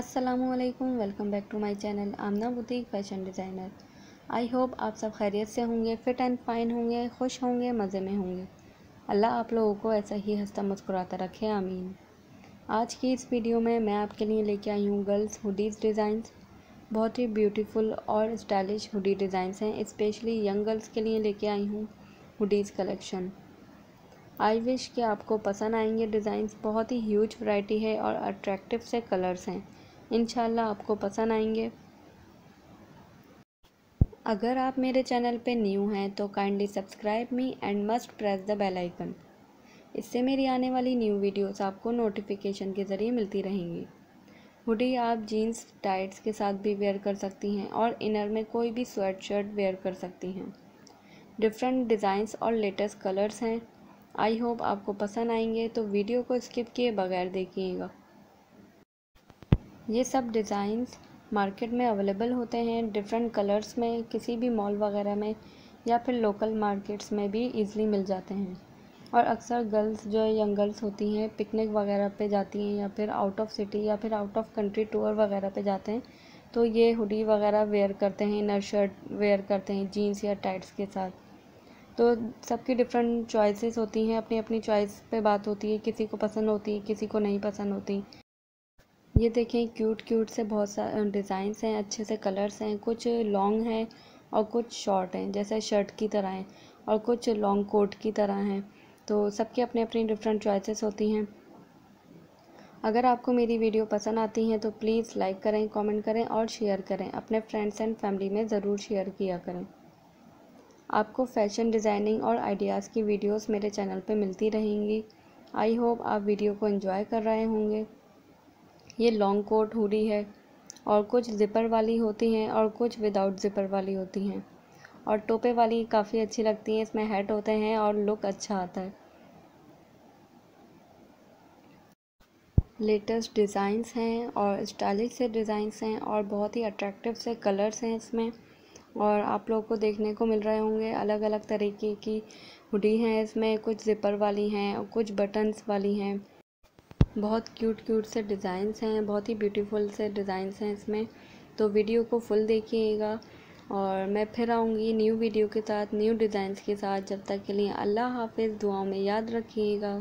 असलकुम welcome back to my channel Amna boutique fashion designer I hope आप सब खैरियत से होंगे फ़िट एंड फाइन होंगे, खुश होंगे, मज़े में होंगे। अल्लाह आप लोगों को ऐसा ही हंसता मुस्कुराता रखे, आमीन। आज की इस वीडियो में मैं आपके लिए लेके आई हूँ गर्ल्स हुडीज़ डिज़ाइंस बहुत ही ब्यूटीफुल और स्टाइलिश हुडी डिज़ाइंस हैं। स्पेशली यंग गर्ल्स के लिए लेके आई हूँ हुडीज़ कलेक्शन आई विश कि आपको पसंद आएँगे डिज़ाइंस बहुत ही ह्यूज वैरायटी है और अट्रैक्टिव से कलर्स हैं। इन आपको पसंद आएँगे। अगर आप मेरे चैनल पे न्यू हैं तो kindly subscribe me and must press the bell icon इससे मेरी आने वाली न्यू वीडियोस आपको नोटिफिकेशन के ज़रिए मिलती रहेंगी। हुडी आप जीन्स टाइट्स के साथ भी वेयर कर सकती हैं और इनर में कोई भी स्वेट शर्ट वेयर कर सकती हैं। डिफरेंट डिज़ाइंस और लेटेस्ट कलर्स हैं। आई होप आपको पसंद आएँगे तो वीडियो को स्किप किए बगैर देखिएगा। ये सब डिज़ाइंस मार्केट में अवेलेबल होते हैं डिफरेंट कलर्स में, किसी भी मॉल वगैरह में, या फिर लोकल मार्केट्स में भी इजीली मिल जाते हैं। और अक्सर गर्ल्स जो यंग गर्ल्स होती हैं पिकनिक वगैरह पे जाती हैं, या फिर आउट ऑफ़ सिटी या फिर आउट ऑफ़ कंट्री टूर वगैरह पे जाते हैं तो ये हुडी वगैरह वेयर करते हैं इनर शर्ट वेयर करते हैं जीन्स या टाइट्स के साथ। तो सबकी डिफरेंट चॉइसेस होती हैं अपनी अपनी चॉइस पे बात होती है, किसी को पसंद होती है, किसी को नहीं पसंद होती। ये देखें क्यूट क्यूट से बहुत सारे डिज़ाइंस हैं, अच्छे से कलर्स हैं, कुछ लॉन्ग हैं और कुछ शॉर्ट हैं, जैसे शर्ट की तरह हैं और कुछ लॉन्ग कोट की तरह हैं। तो सबके अपनी अपनी डिफरेंट चॉइसेस होती हैं। अगर आपको मेरी वीडियो पसंद आती हैं तो प्लीज़ लाइक करें कमेंट करें और शेयर करें। अपने फ्रेंड्स एंड फैमिली में ज़रूर शेयर किया करें। आपको फ़ैशन डिज़ाइनिंग और आइडियाज़ की वीडियोस मेरे चैनल पे मिलती रहेंगी। आई होप आप वीडियो को एंजॉय कर रहे होंगे। ये लॉन्ग कोट हुडी है और कुछ ज़िपर वाली होती हैं और कुछ विदाउट ज़िपर वाली होती हैं। और टोपे वाली काफ़ी अच्छी लगती हैं, इसमें हेड होते हैं और लुक अच्छा आता है। लेटेस्ट डिज़ाइंस हैं और स्टाइलिश से डिज़ाइंस हैं और बहुत ही अट्रैक्टिव से कलर्स हैं इसमें। और आप लोगों को देखने को मिल रहे होंगे अलग अलग तरीके की हुडी हैं, इसमें कुछ ज़िपर वाली हैं और कुछ बटन्स वाली हैं। बहुत क्यूट क्यूट से डिज़ाइंस हैं, बहुत ही ब्यूटीफुल से डिज़ाइंस हैं इसमें। तो वीडियो को फुल देखिएगा और मैं फिर आऊँगी न्यू वीडियो के साथ न्यू डिज़ाइंस के साथ। जब तक के लिए अल्लाह हाफिज़, दुआओं में याद रखिएगा।